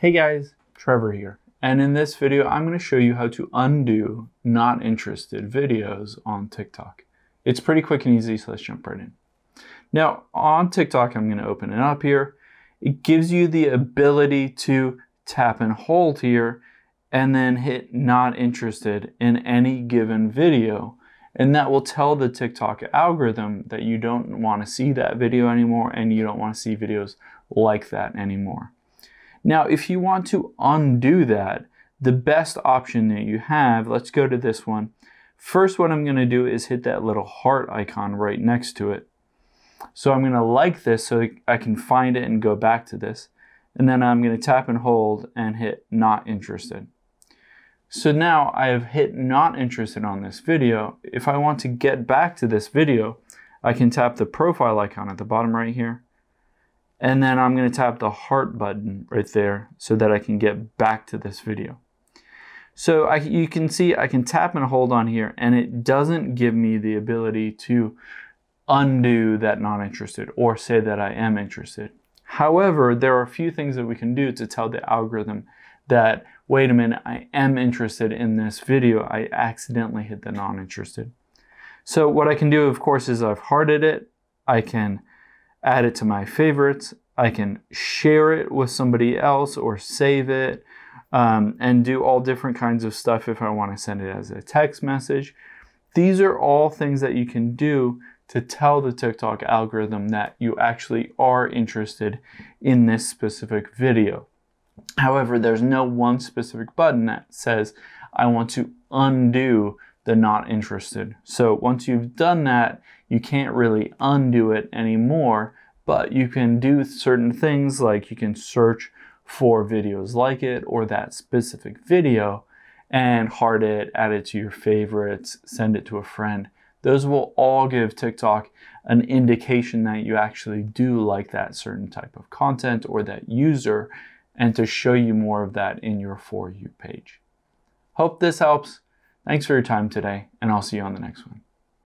Hey guys, Trevor here. And in this video, I'm going to show you how to undo not interested videos on TikTok. It's pretty quick and easy, so let's jump right in. Now, on TikTok, I'm going to open it up here. It gives you the ability to tap and hold here and then hit not interested in any given video. And that will tell the TikTok algorithm that you don't want to see that video anymore and you don't want to see videos like that anymore. Now, if you want to undo that, the best option that you have, let's go to this one. First, what I'm going to do is hit that little heart icon right next to it. So I'm going to like this so I can find it and go back to this. And then I'm going to tap and hold and hit not interested. So now I have hit not interested on this video. If I want to get back to this video, I can tap the profile icon at the bottom right here and then I'm going to tap the heart button right there so that I can get back to this video. So I, you can see I can tap and hold on here and it doesn't give me the ability to undo that not interested or say that I am interested. However, there are a few things that we can do to tell the algorithm that, wait a minute, I am interested in this video. I accidentally hit the non-interested. So what I can do, of course, is I've hearted it. I can add it to my favorites. I can share it with somebody else or save it um, and do all different kinds of stuff if I want to send it as a text message. These are all things that you can do to tell the TikTok algorithm that you actually are interested in this specific video. However, there's no one specific button that says, I want to undo the not interested. So once you've done that, you can't really undo it anymore, but you can do certain things like you can search for videos like it or that specific video and heart it, add it to your favorites, send it to a friend. Those will all give TikTok an indication that you actually do like that certain type of content or that user and to show you more of that in your For You page. Hope this helps. Thanks for your time today, and I'll see you on the next one.